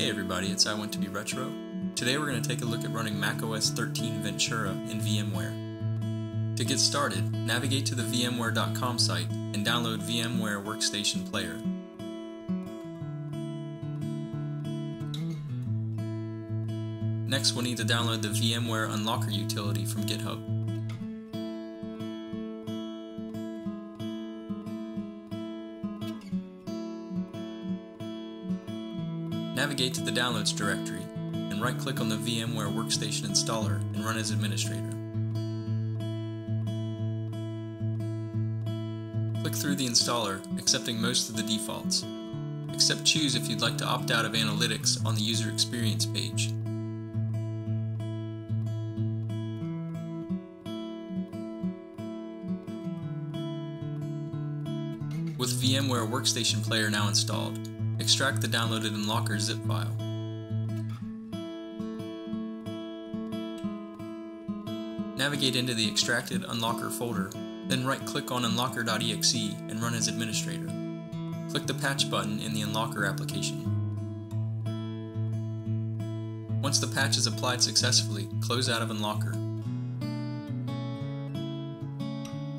Hey everybody, it's I Want to Be Retro. Today we're going to take a look at running macOS 13 Ventura in VMware. To get started, navigate to the VMware.com site and download VMware Workstation Player. Next, we'll need to download the VMware Unlocker utility from GitHub. Navigate to the Downloads directory and right-click on the VMware Workstation installer and run as administrator. Click through the installer, accepting most of the defaults. Except choose if you'd like to opt out of analytics on the user experience page. With VMware Workstation Player now installed, Extract the downloaded Unlocker zip file. Navigate into the extracted Unlocker folder, then right-click on unlocker.exe and run as administrator. Click the patch button in the Unlocker application. Once the patch is applied successfully, close out of Unlocker.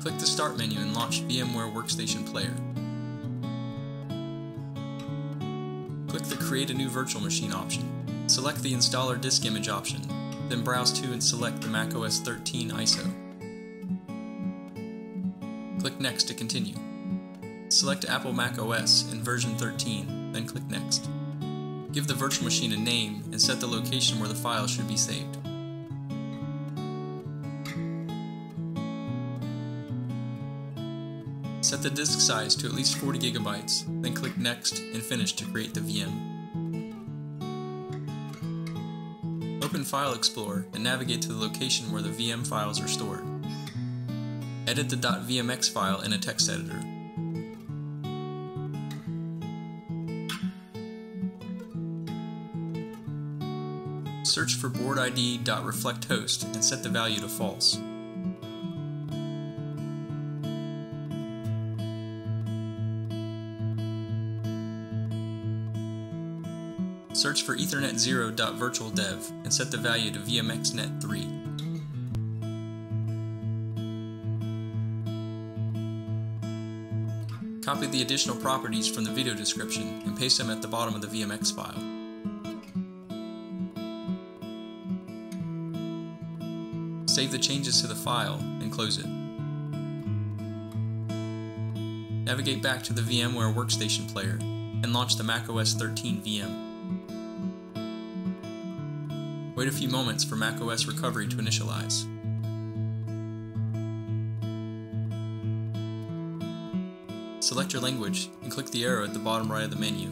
Click the Start menu and launch VMware Workstation Player. Create a New Virtual Machine option. Select the Installer Disk Image option, then browse to and select the macOS 13 ISO. Click Next to continue. Select Apple macOS and version 13, then click Next. Give the virtual machine a name and set the location where the file should be saved. Set the disk size to at least 40 gigabytes, then click Next and Finish to create the VM. Open File Explorer and navigate to the location where the VM files are stored. Edit the .vmx file in a text editor. Search for board ID.reflectHost and set the value to false. Search for Ethernet 0.virtualdev and set the value to VMXNet 3. Copy the additional properties from the video description and paste them at the bottom of the VMX file. Save the changes to the file and close it. Navigate back to the VMware Workstation Player and launch the macOS 13 VM. Wait a few moments for macOS recovery to initialize. Select your language and click the arrow at the bottom right of the menu.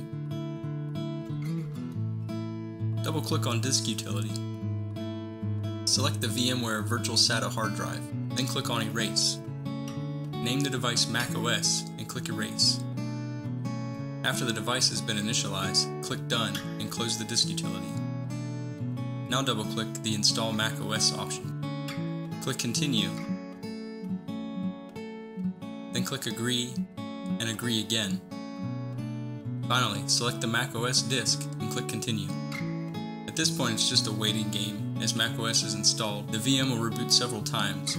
Double-click on Disk Utility. Select the VMware Virtual SATA hard drive, then click on Erase. Name the device macOS and click Erase. After the device has been initialized, click Done and close the disk utility. Now double click the Install macOS option. Click Continue, then click Agree and Agree again. Finally, select the macOS disk and click Continue. At this point it's just a waiting game. As macOS is installed, the VM will reboot several times.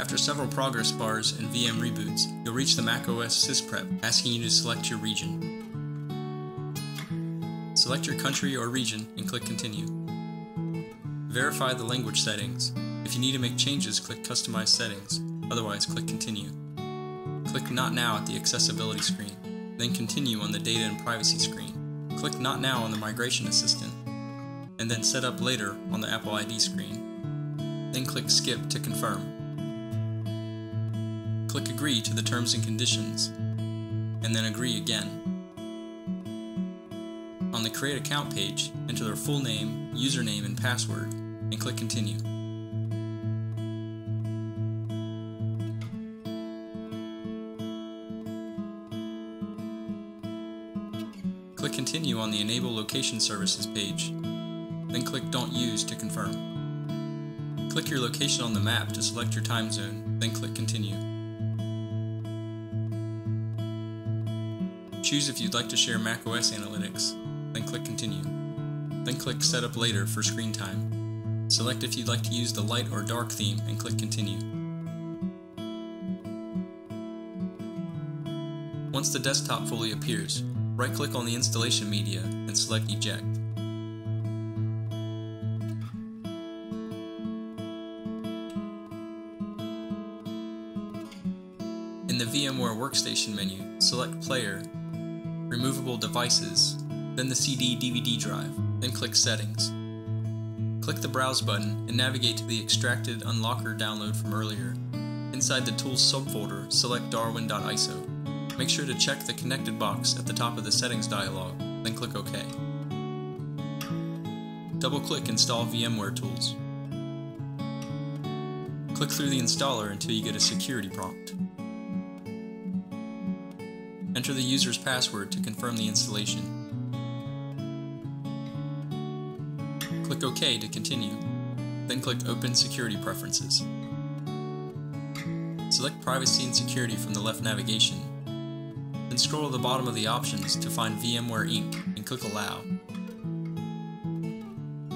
After several progress bars and VM reboots, you'll reach the macOS sysprep asking you to select your region. Select your country or region and click Continue. Verify the language settings. If you need to make changes, click Customize Settings, otherwise click Continue. Click Not Now at the Accessibility screen, then Continue on the Data and Privacy screen. Click Not Now on the Migration Assistant, and then Set Up Later on the Apple ID screen. Then click Skip to confirm. Click Agree to the terms and conditions, and then Agree again. On the Create Account page, enter their full name, username, and password, and click Continue. Click Continue on the Enable Location Services page, then click Don't Use to confirm. Click your location on the map to select your time zone, then click Continue. Choose if you'd like to share macOS Analytics, then click Continue. Then click Setup Later for screen time. Select if you'd like to use the light or dark theme and click Continue. Once the desktop fully appears, right-click on the installation media and select Eject. In the VMware Workstation menu, select Player, Removable Devices, then the CD-DVD drive, then click Settings. Click the Browse button and navigate to the extracted unlocker download from earlier. Inside the Tools subfolder, select darwin.iso. Make sure to check the connected box at the top of the settings dialog, then click OK. Double-click Install VMware Tools. Click through the installer until you get a security prompt. Enter the user's password to confirm the installation. Click OK to continue, then click Open Security Preferences. Select Privacy and Security from the left navigation, then scroll to the bottom of the options to find VMware Inc. and click Allow.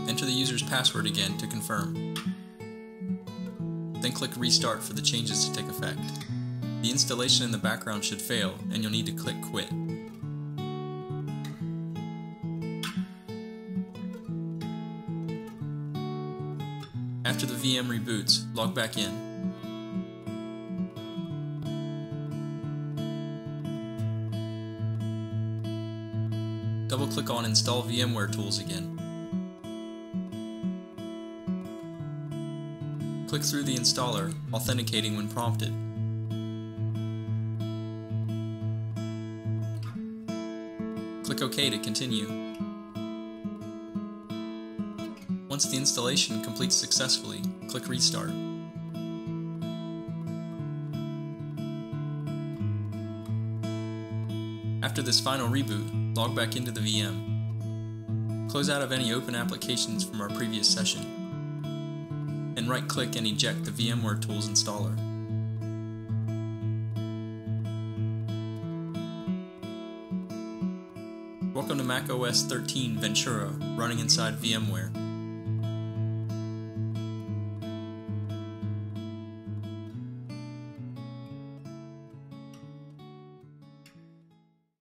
Enter the user's password again to confirm. Then click Restart for the changes to take effect. The installation in the background should fail, and you'll need to click Quit. After the VM reboots, log back in. Double-click on Install VMware Tools again. Click through the installer, authenticating when prompted. Click OK to continue. Once the installation completes successfully, click Restart. After this final reboot, log back into the VM. Close out of any open applications from our previous session, and right-click and eject the VMware Tools installer. Welcome to macOS 13 Ventura, running inside VMware.